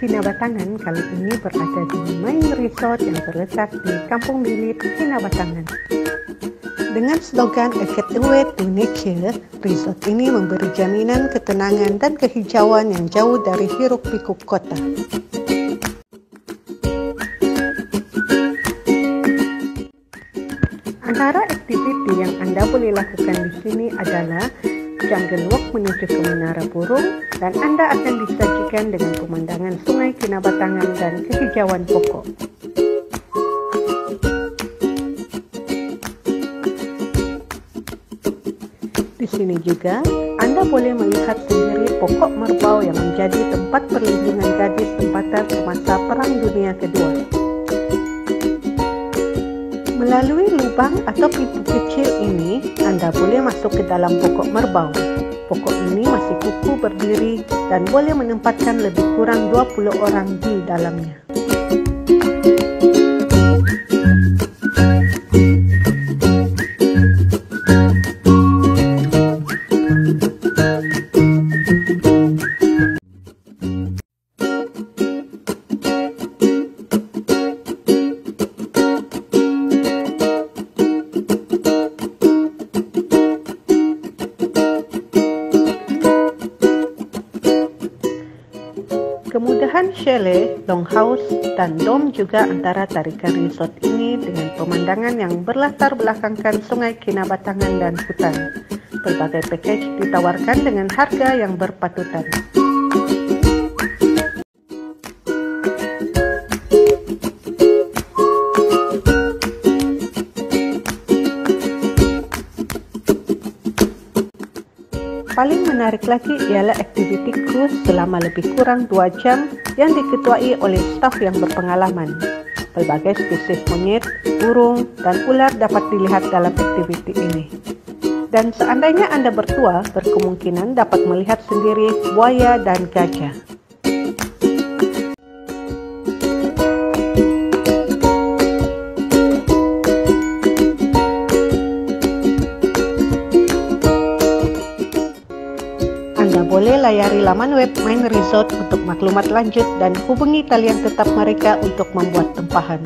Kinabatangan kali ini berada di Main Resort yang terletak di Kampung Bilit, Kinabatangan. Dengan slogan A Getaway to Nature, resort ini memberi jaminan ketenangan dan kehijauan yang jauh dari hiruk pikuk kota. Antara aktiviti yang Anda boleh lakukan di sini adalah jungle walk menuju ke Menara Burung dan Anda akan disajikan dengan pemandangan Sungai Kinabatangan dan kehijauan pokok. Di sini juga Anda boleh melihat sendiri pokok merbau yang menjadi tempat perlindungan gadis tempatan semasa Perang Dunia Kedua. Melalui lubang atau pintu kecil ini, Anda boleh masuk ke dalam pokok merbau. Pokok ini masih kuku berdiri dan boleh menempatkan lebih kurang 20 orang di dalamnya. Kemudahan chalet, longhouse, dan dom juga antara tarikan resort ini dengan pemandangan yang berlatar belakangkan sungai Kinabatangan dan hutan. Berbagai package ditawarkan dengan harga yang berpatutan. Paling menarik lagi ialah aktiviti cruise selama lebih kurang 2 jam yang diketuai oleh staf yang berpengalaman. Pelbagai spesies monyet, burung, dan ular dapat dilihat dalam aktiviti ini. Dan seandainya Anda bertua, berkemungkinan dapat melihat sendiri buaya dan gajah. Boleh layari laman web Main Resort untuk maklumat lanjut dan hubungi talian tetap mereka untuk membuat tempahan.